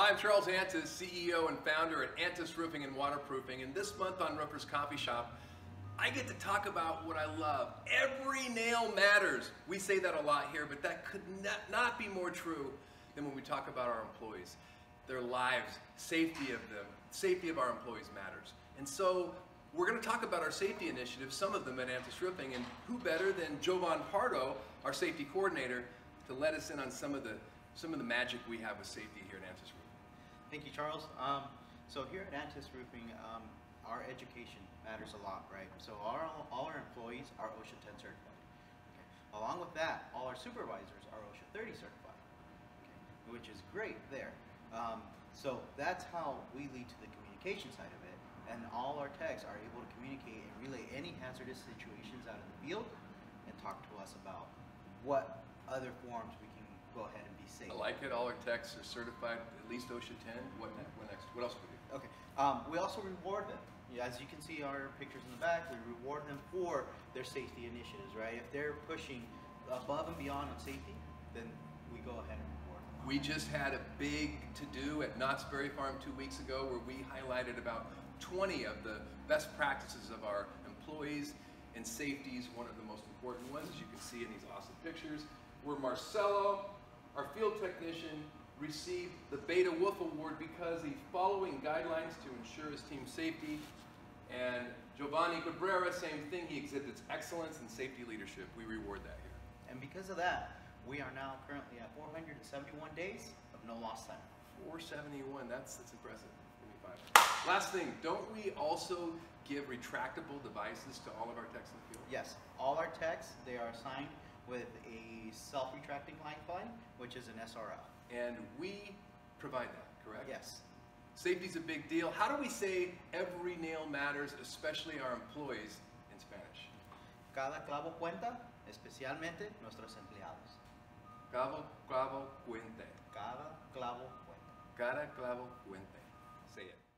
Hi, I'm Charles Antis, CEO and founder at Antis Roofing and Waterproofing, and this month on Roofers Coffee Shop, I get to talk about what I love. Every nail matters. We say that a lot here, but that could not, not be more true than when we talk about our employees. Their lives, safety of them, safety of our employees matters. And so we're going to talk about our safety initiatives, some of them at Antis Roofing, and who better than Jovan Pardo, our safety coordinator, to let us in on some of the some of the magic we have with safety here at Antis Roofing. Thank you, Charles. Um, so here at Antis Roofing, um, our education matters a lot, right? So all, all our employees are OSHA 10 certified. Okay. Along with that, all our supervisors are OSHA 30 certified, okay. which is great there. Um, so that's how we lead to the communication side of it, and all our techs are able to communicate and relay any hazardous situations out in the field and talk to us about what other forms we can go ahead and be safe. I like it. All our techs are certified at least OSHA 10. What, what next? What else do we do? Okay. Um, we also reward them. As you can see our pictures in the back, we reward them for their safety initiatives, right? If they're pushing above and beyond on safety, then we go ahead and reward them. We just had a big to-do at Knott's Berry Farm two weeks ago where we highlighted about 20 of the best practices of our employees and safety is one of the most important ones, as you can see in these awesome pictures, where Marcelo, our field technician, received the Beta Wolf Award because he's following guidelines to ensure his team's safety. And Giovanni Cabrera, same thing, he exhibits excellence and safety leadership. We reward that here. And because of that, we are now currently at 471 days of no lost time. 471, that's, that's impressive. Last thing, don't we also give retractable devices to all of our techs in the field? Yes, all our techs, they are assigned with a self-retracting lifeline, which is an SRL. And we provide that, correct? Yes. Safety's a big deal. How do we say every nail matters, especially our employees, in Spanish? Cada clavo cuenta, especialmente nuestros empleados. Clavo, clavo, cuente. Cada clavo cuenta. Cada clavo, cuenta. Say it.